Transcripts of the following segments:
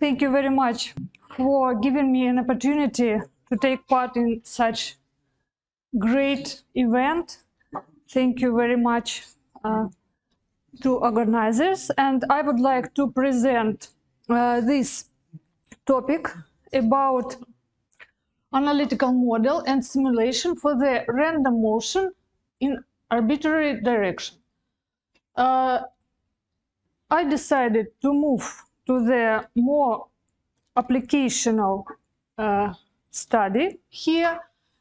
Thank you very much for giving me an opportunity to take part in such great event. Thank you very much uh, to organizers. And I would like to present uh, this topic about analytical model and simulation for the random motion in arbitrary direction. Uh, I decided to move to the more applicational uh, study here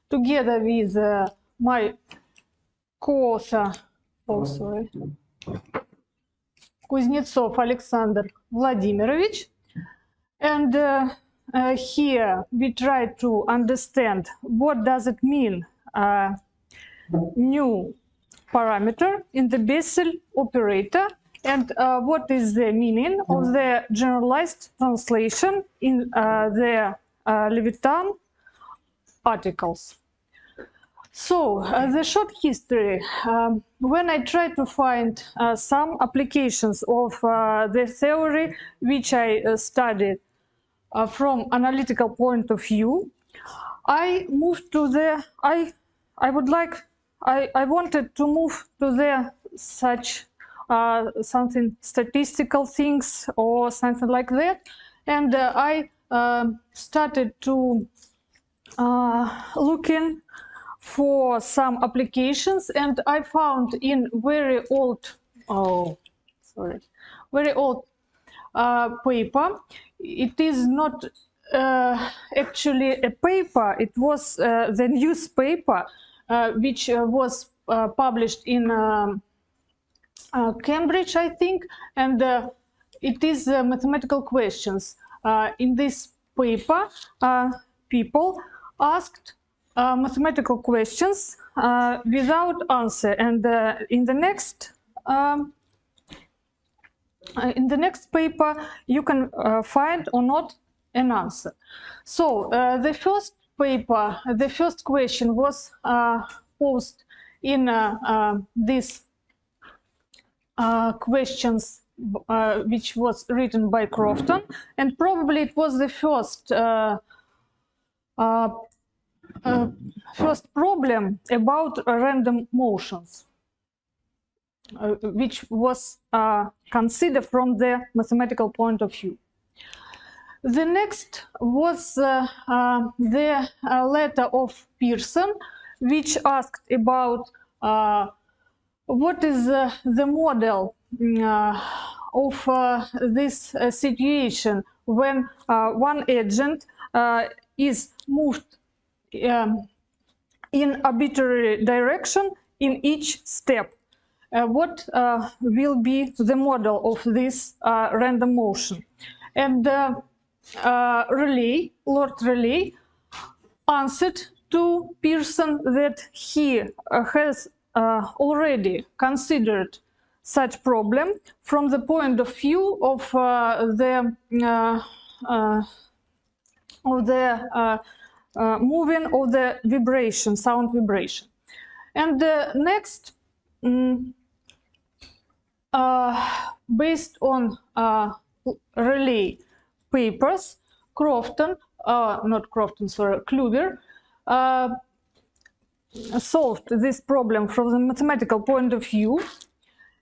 together with uh, my co-author, sorry, Kuznetsov Alexander Vladimirovich. And uh, uh, here we try to understand what does it mean uh, new parameter in the Bessel operator and uh, what is the meaning of the generalized translation in uh, the uh, Levitan articles. So, uh, the short history. Um, when I try to find uh, some applications of the theory which I studied from analytical point of view, I moved to the, I, I would like, I, I wanted to move to the such uh, something statistical things or something like that. And I um, started to looking for some applications and I found in very old, oh, sorry, very old uh, paper. It is not uh, actually a paper, it was uh, the newspaper uh, which uh, was uh, published in um, Uh, Cambridge, I think, and uh, it is uh, mathematical questions. in this paper, people asked uh, mathematical questions uh, without answer. And uh, in the next um, in the next paper, you can find or not an answer. So the first paper, the first question was posed in this questions uh, which was written by Crofton, and probably it was the first uh, uh, uh, first problem about random motions, uh, which was uh, considered from the mathematical point of view. The next was uh, uh, the uh, letter of Pearson, which asked about what is the model of this situation when one agent is moved um, in arbitrary direction in each step. Uh, what uh, will be the model of this uh, random motion? And uh, uh, Rayleigh, Lord Rayleigh, answered to Pearson that he uh, already considered such problem from the point of view of the of the uh, moving of the vibration, sound vibration. And the next, um, uh, based on uh, Rayleigh papers, Crofton, uh, not Crofton, sorry, Kluyver, uh, solved this problem from the mathematical point of view.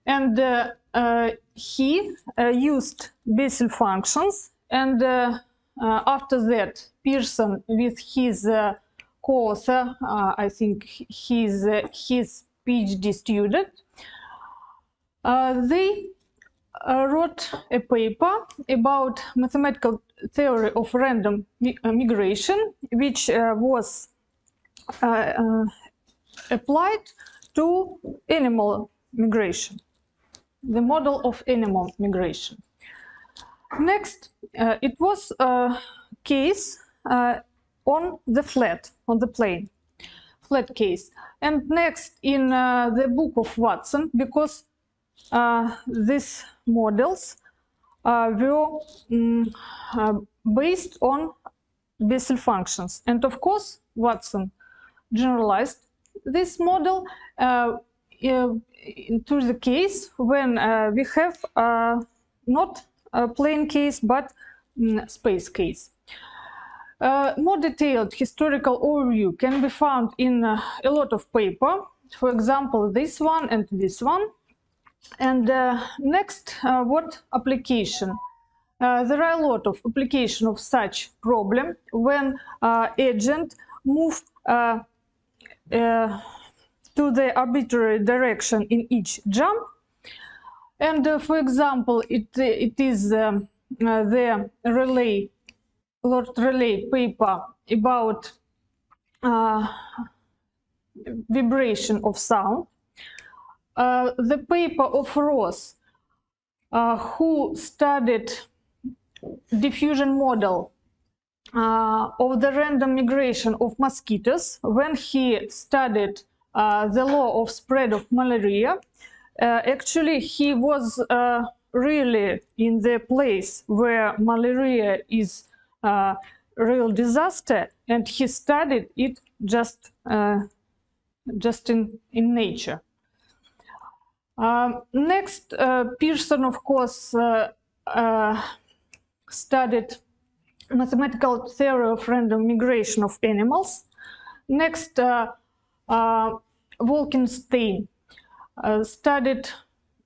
And uh, uh he uh, used Bessel functions and uh, uh, after that, Pearson, with his uh, co-author, uh, I think his, his PhD student, they wrote a paper about mathematical theory of random migration, which was applied to animal migration, the model of animal migration. Next, uh, it was a case uh, on the flat, on the plane, flat case. And next in uh, the book of Watson, because uh, these models uh, were um, based on Bessel functions. And of course, Watson generalized this model into the case when we have not a plane case, but mm, space case. Uh, more detailed historical overview can be found in uh, a lot of paper, for example, this one and this one. And uh, next, uh, what application? Uh, there are a lot of application of such problem when uh, agent move to the arbitrary direction in each jump. And for example, it, it is um, the Rayleigh Lord Rayleigh paper about uh, vibration of sound. Uh, the paper of Ross, uh, who studied diffusion model uh, of the random migration of mosquitoes when he studied uh, the law of spread of malaria. Uh, actually, he was really in the place where malaria is uh, real disaster, and he studied it just uh, just in in nature. Um, next, uh, Pearson, of course, uh, uh, studied mathematical theory of random migration of animals. Next, uh, Wolkenstein studied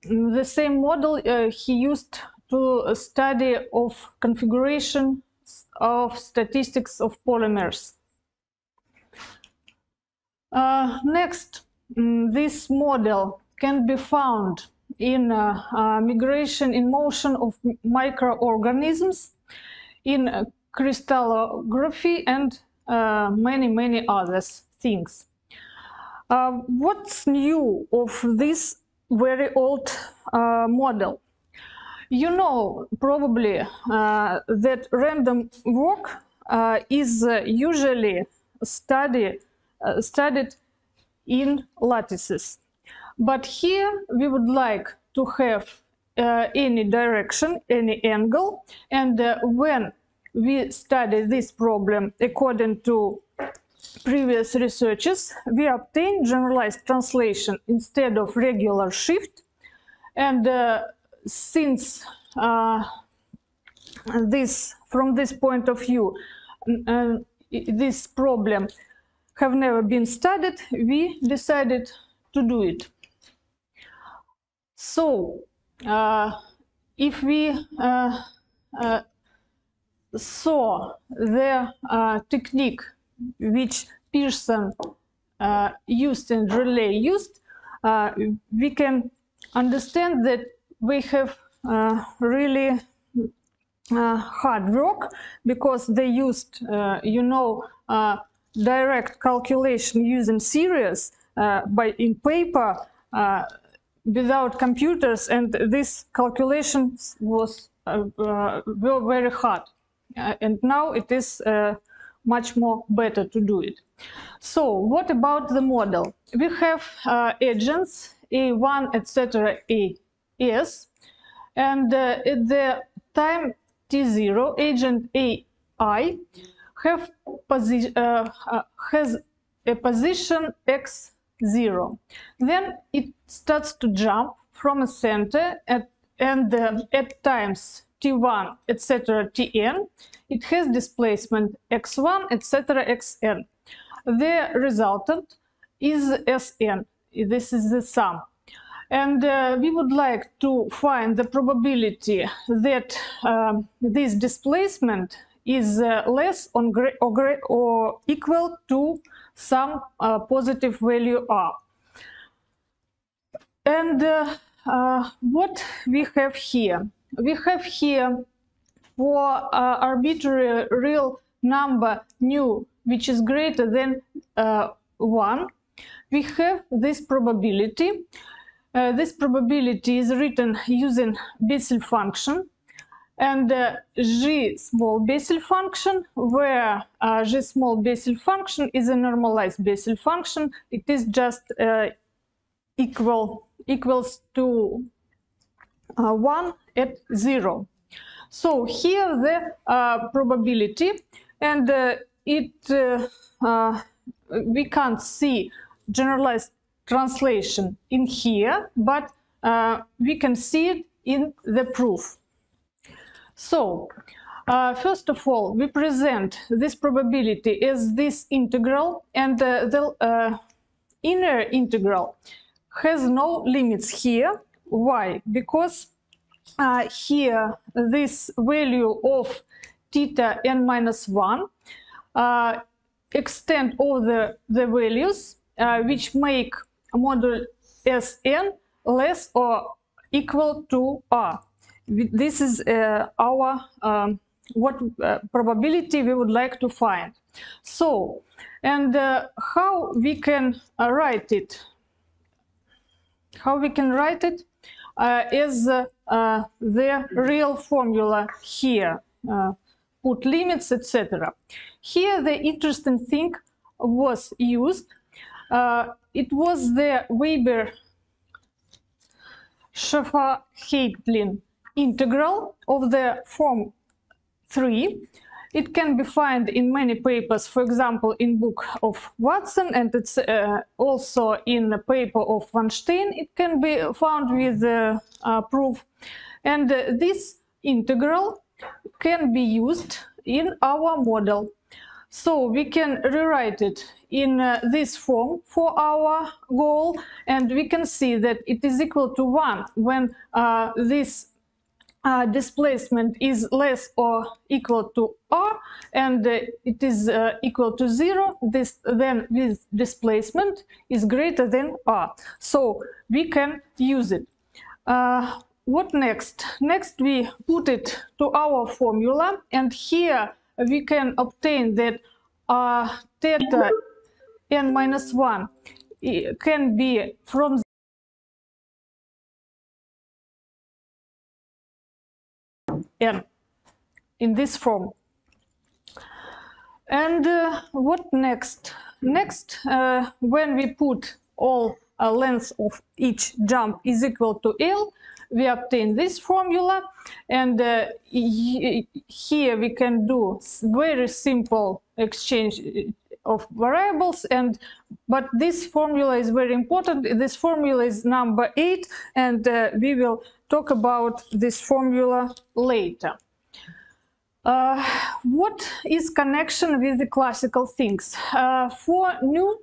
the same model he used to study of configuration of statistics of polymers. Uh, next, um, this model can be found in uh, uh, migration in motion of microorganisms, in uh, crystallography, and uh, many, many other things. Uh, what's new of this very old model? You know probably that random walk is usually study, studied in lattices. But here we would like to have any direction, any angle, and uh, when we study this problem according to previous researches, we obtain generalized translation instead of regular shift, and since uh, this, from this point of view, uh, this problem have never been studied, we decided to do it. So, uh, if we uh, uh, saw the uh, technique which Pearson used and Rayleigh used, we can understand that we have uh, really uh, hard work because they used, uh, you know, direct calculation using series by in paper without computers, and this calculation was were very hard. and now it is much more better to do it. So what about the model? We have uh, agents A1, etc., A is. And uh, at the time t0, agent AI have uh, uh, has a position x0. Then it starts to jump from a center at, and uh, at times t1, etc., tn, it has displacement x1, etc., xn. The resultant is Sn. This is the sum and uh, we would like to find the probability that um, this displacement is uh, less or, or, or, equal to some uh, positive value r. And uh, what we have here? We have here for arbitrary real number nu, which is greater than 1, we have this probability uh, this probability is written using Bessel function and uh, G small Bessel function, where uh, G small Bessel function is a normalized Bessel function. It is just uh, equal equals to uh, 1 at 0. So here the uh, probability, and it we can't see generalized translation in here, but uh, we can see it in the proof. So Uh, first of all, we present this probability as this integral, and uh, the uh, inner integral has no limits here. Why? Because uh, here this value of theta n minus 1 uh, extend all the, the values uh, which make model Sn less or equal to R. This is uh, our um, what uh, probability we would like to find. So, and uh, how we can uh, write it? How we can write it uh, is uh, uh, the real formula here. put limits, etc. Here, the interesting thing was used. it was the Weber Schafheitlin integral of the form 3. It can be found in many papers, for example, in book of Watson, and it's uh, also in a paper of Van Steen. It can be found with uh, uh, proof. And uh, this integral can be used in our model. So we can rewrite it in uh, this form for our goal, and we can see that it is equal to 1 when uh, this uh, displacement is less or equal to r and uh, it is uh, equal to zero. This then this displacement is greater than r so we can use it. Uh, what next? Next we put it to our formula and here we can obtain that uh, theta n minus 1 can be from n in this form. And uh, what next? Next, uh, when we put all uh, lengths of each jump is equal to L, we obtain this formula. And uh, here we can do very simple exchange of variables and but this formula is very important. This formula is number eight and uh, we will talk about this formula later. Uh, what is connection with the classical things? Uh, for nu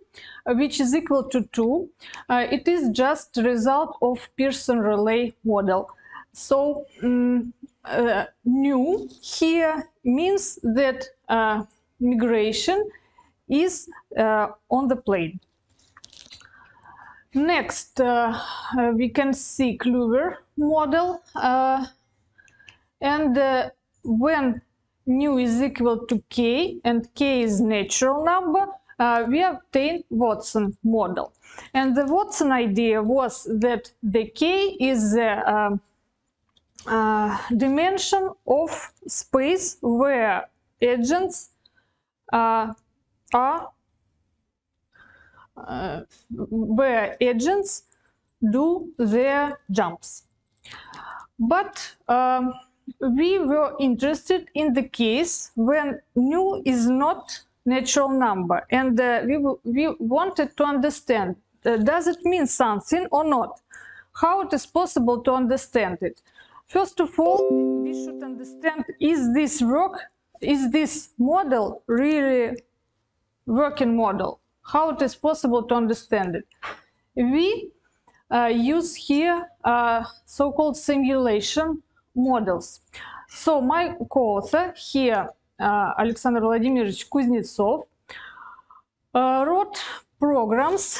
which is equal to 2 uh, it is just result of pearson Rayleigh model. So um, nu here means that uh, migration is uh, on the plane. Next, uh, uh, we can see Kluyver model. and when nu is equal to k and k is natural number, uh, we obtain Watson model. And the Watson idea was that the k is the uh, uh, dimension of space where agents are uh, where agents do their jumps. But um, we were interested in the case when nu is not natural number and uh, we, we wanted to understand uh, does it mean something or not? How it is possible to understand it? First of all we should understand is this work is this model really working model, how it is possible to understand it. We uh, use here uh, so-called simulation models. So my co-author here, uh, Alexander Vladimirovich Kuznetsov, wrote programs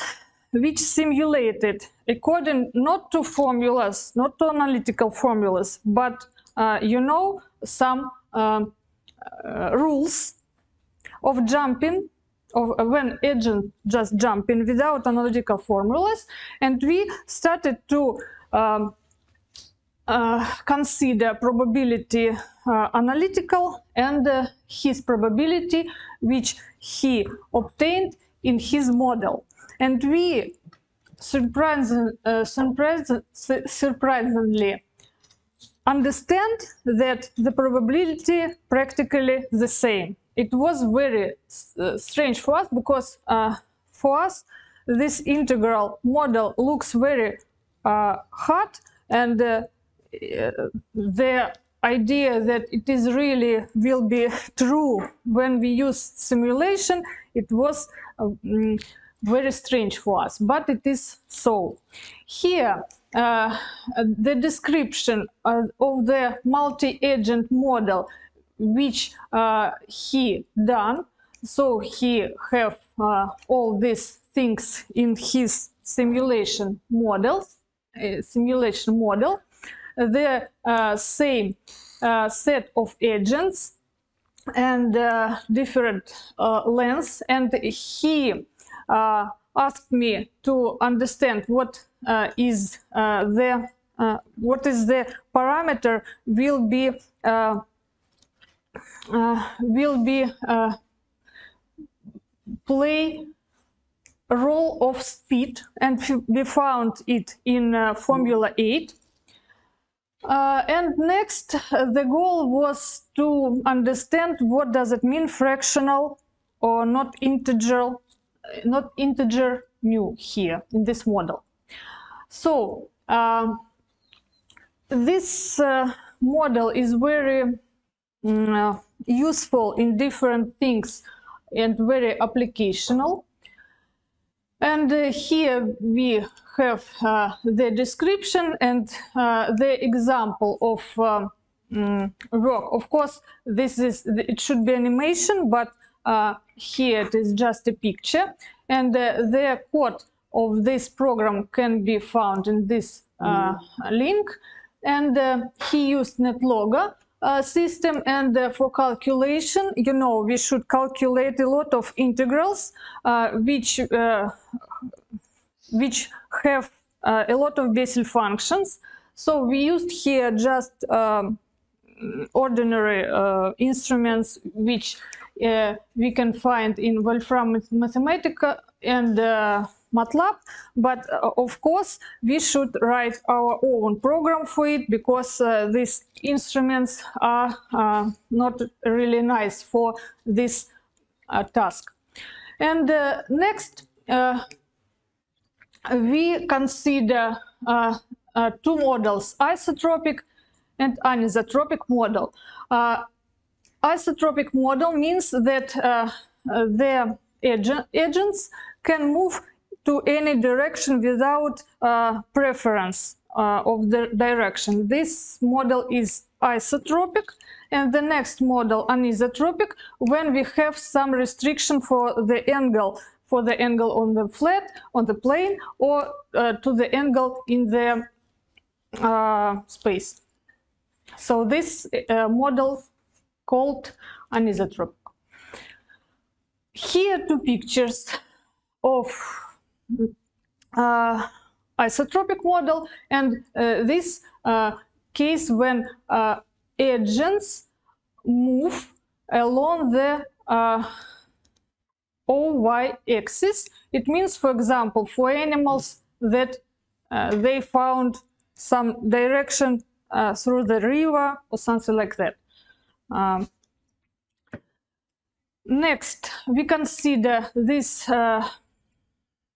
which simulated according not to formulas, not to analytical formulas, but uh, you know some um, uh, rules of jumping of when agent just jump in without analytical formulas and we started to um, uh, consider probability uh, analytical and uh, his probability which he obtained in his model. And we surprising, uh, surprisingly understand that the probability practically the same it was very uh, strange for us because uh, for us this integral model looks very uh, hard and uh, the idea that it is really will be true when we use simulation, it was uh, mm, very strange for us, but it is so. Here, uh, the description uh, of the multi-agent model which uh, he done. So he have uh, all these things in his simulation models, uh, simulation model, the uh, same uh, set of agents and uh, different lengths. And he asked me to understand what is the what is the parameter will be will be play role of speed and we found it in uh, Formula 8. Uh, and next, the goal was to understand what does it mean fractional or not integer, not integer mu here in this model. So uh, this uh, model is very useful in different things and very applicational. And uh, here we have uh, the description and uh, the example of um, work. Of course, this is it should be animation, but uh, here it is just a picture. And uh, the code of this program can be found in this uh, link. And he used NetLogo uh, system and uh, for calculation, you know, we should calculate a lot of integrals uh, which uh, which have uh, a lot of Bessel functions. So we used here just um, ordinary instruments which we can find in Wolfram Mathematica and MATLAB, but uh, of course we should write our own program for it because uh, these instruments are uh, not really nice for this uh, task. And uh, next we consider two models, isotropic and anisotropic model. isotropic model means that the agents can move to any direction without uh, preference uh, of the direction. This model is isotropic and the next model anisotropic when we have some restriction for the angle for the angle on the flat on the plane or uh, to the angle in the uh, space so this uh, model called anisotropic here two pictures of isotropic model and uh, this uh, case when agents move along the OY axis. It means, for example, for animals that uh, they found some direction uh, through the river or something like that. Um, next, we consider this uh,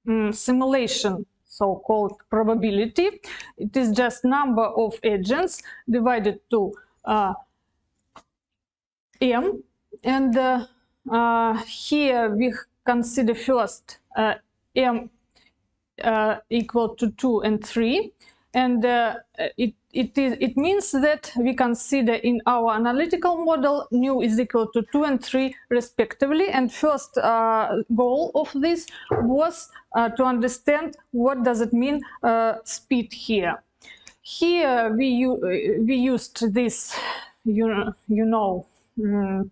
um, simulation so-called probability. It is just number of agents divided to uh, m. And uh, uh, here we consider first uh, m uh, equal to 2 and 3. And uh, it it, is, it means that we consider in our analytical model nu is equal to 2 and 3 respectively. And first uh, goal of this was uh, to understand what does it mean uh, speed here. Here we, we used this, you, you know, um,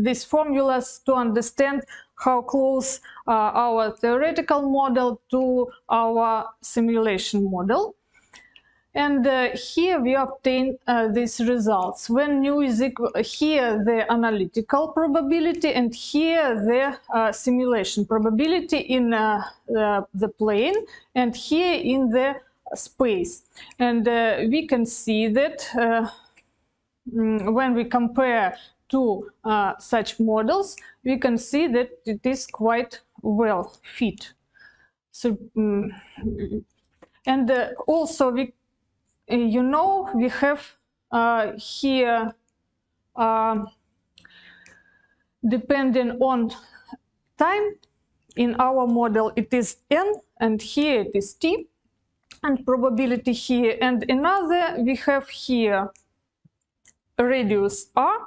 these formulas to understand how close uh, our theoretical model to our simulation model. And uh, here we obtain uh, these results. When nu is equal, here the analytical probability and here the uh, simulation probability in uh, the plane and here in the space. And uh, we can see that uh, mm, when we compare two such models, we can see that it is quite well fit. So, um, and also we uh, you know we have uh, here uh, depending on time in our model it is n and here it is t and probability here and another we have here radius r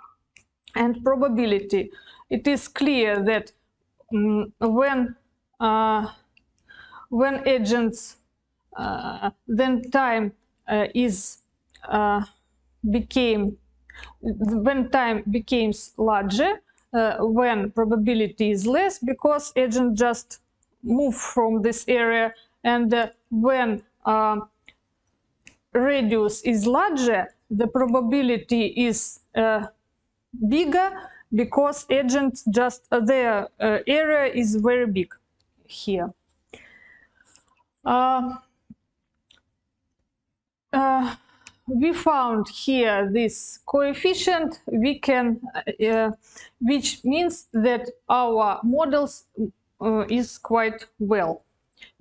and probability. It is clear that um, when uh, when agents uh, then time uh, is uh, became when time becomes larger uh, when probability is less because agent just move from this area and uh, when uh, radius is larger the probability is bigger because agent just uh, their uh, area is very big here. We found here this coefficient. We can uh, which means that our models uh, is quite well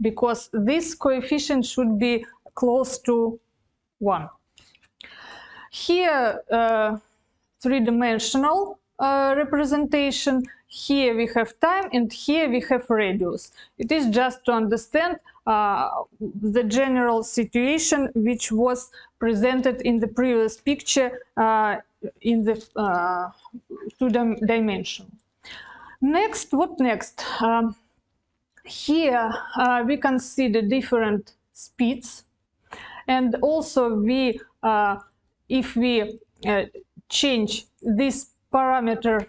because this coefficient should be close to 1 here uh, three-dimensional uh, representation here we have time and here we have radius it is just to understand uh, the general situation which was presented in the previous picture uh, in the uh, two dimension. Next, what next? Um, here uh, we can see the different speeds and also we, uh, if we change this parameter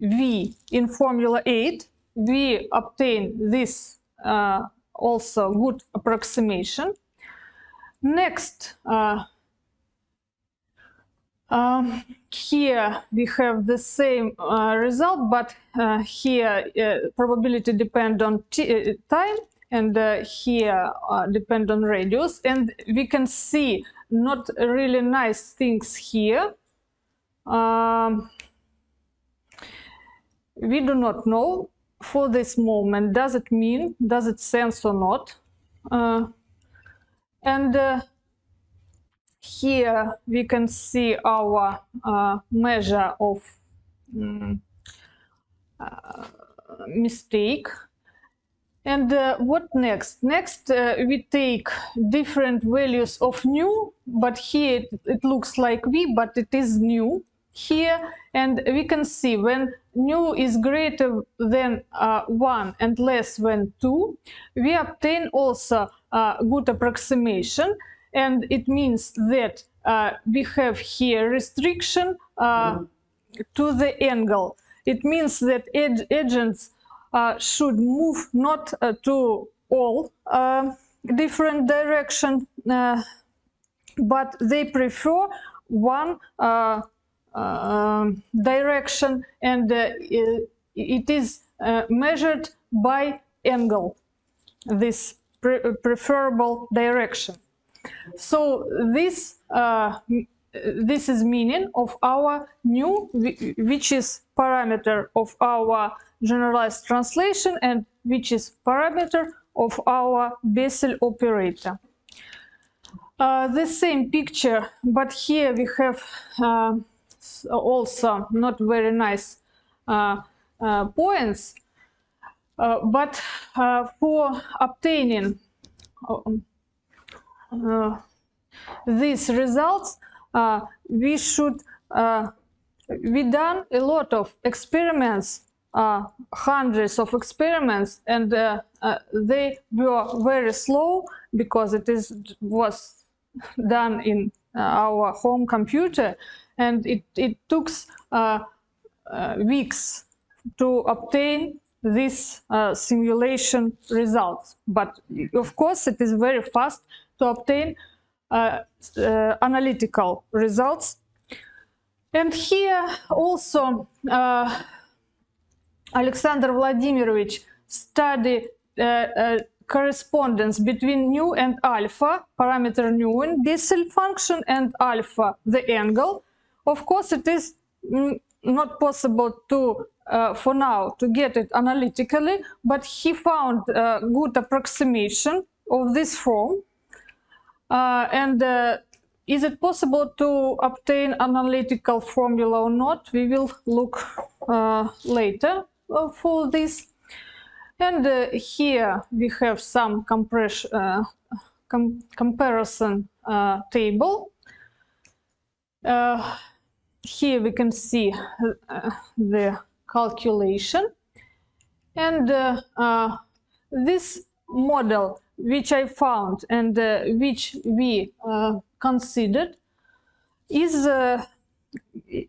v in formula 8, we obtain this uh, also good approximation. Next, uh, um, here we have the same uh, result, but uh, here uh, probability depend on uh, time and here depend on radius. And we can see not really nice things here. Um, we do not know for this moment, does it mean, does it sense or not? Uh, and uh, here we can see our uh, measure of um, mistake. And uh, what next? Next, uh, we take different values of nu, but here it, it looks like v, but it is nu here and we can see when nu is greater than uh, 1 and less than 2 we obtain also a good approximation. And it means that uh, we have here restriction uh, to the angle. It means that ag agents uh, should move not uh, to all uh, different direction but they prefer one um, direction and uh, it is uh, measured by angle, this pre preferable direction. So this uh, this is meaning of our nu, which is parameter of our generalized translation and which is parameter of our Bessel operator. Uh, the same picture, but here we have uh, also not very nice uh, uh, points. Uh, but for obtaining um, these results, we should we done a lot of experiments uh, hundreds of experiments and uh, uh, they were very slow because it is was done in our home computer and it, it took uh, uh, weeks to obtain this uh, simulation results. But of course, it is very fast to obtain uh, uh, analytical results. And here also uh, Alexander Vladimirovich studied correspondence between nu and alpha, parameter nu in Bessel function, and alpha, the angle. Of course, it is not possible to, uh, for now, to get it analytically, but he found a good approximation of this form. Uh, and uh, is it possible to obtain analytical formula or not? We will look uh, later uh, for this. And uh, here we have some uh, com comparison uh, table. Here we can see uh, the calculation. And uh, uh, this model, which I found and uh, which we considered, is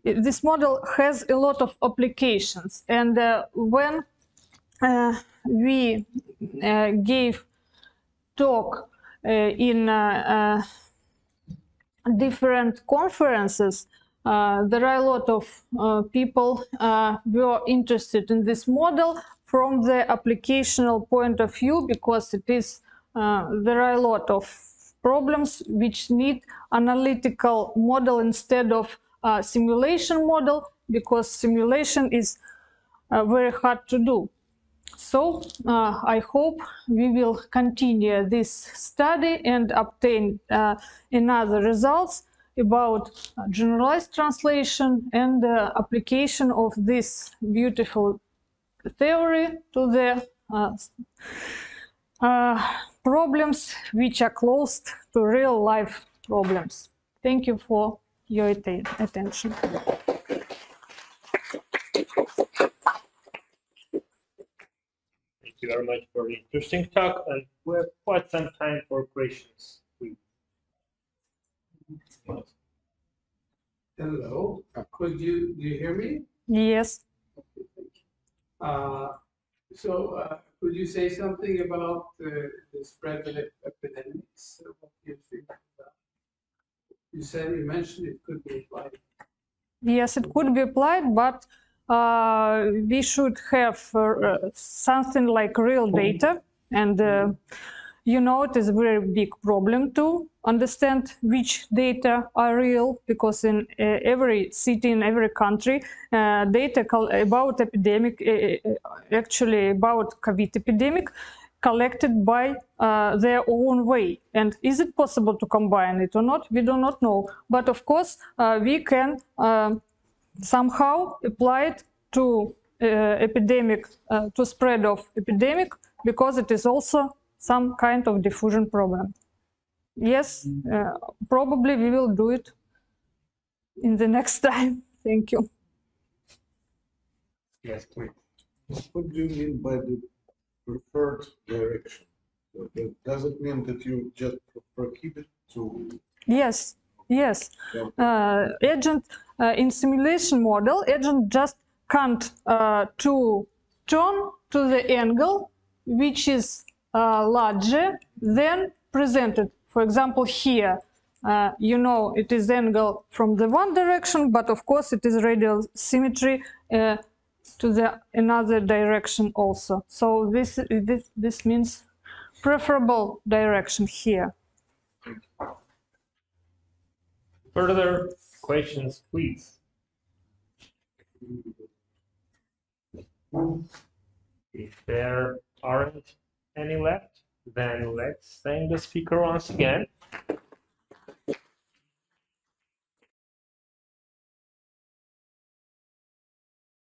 this model has a lot of applications. And when we gave talk in different conferences, there are a lot of uh, people uh, were interested in this model from the applicational point of view because it is uh, there are a lot of problems which need analytical model instead of uh, simulation model because simulation is uh, very hard to do. So uh, I hope we will continue this study and obtain uh, another results about generalized translation and the application of this beautiful theory to the uh, uh, problems which are close to real life problems. Thank you for your atten- attention. Thank you very much for the interesting talk, and we have quite some time for questions. Hello, could you, do you hear me? Yes. Uh, So uh, could you say something about uh, the spread of epidemics? Uh, What do you think that? You said, you mentioned it could be applied. Yes, it could be applied, but uh, we should have uh, uh, something like real data. And uh, you know, it is a very big problem to understand which data are real because in uh, every city, in every country, uh, data about epidemic, uh, uh, actually about COVID epidemic, collected by uh, their own way. And is it possible to combine it or not? We do not know. But of course, uh, we can somehow apply it to epidemic, to spread of epidemic, because it is also some kind of diffusion problem. Yes, uh, probably we will do it in the next time. Thank you. Yes, please. What do you mean by the preferred direction? Does it mean that you just prohibit to? Yes, yes. Uh, agent uh, in simulation model, agent just can't uh, to turn to the angle which is uh, larger than presented. For example, here, uh, you know, it is angle from the one direction, but of course it is radial symmetry uh, to the another direction also. So this this this means preferable direction here. Further questions, please. If there aren't any left, then let's thank the speaker once again.